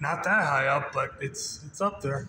not that high up, but it's it's up there.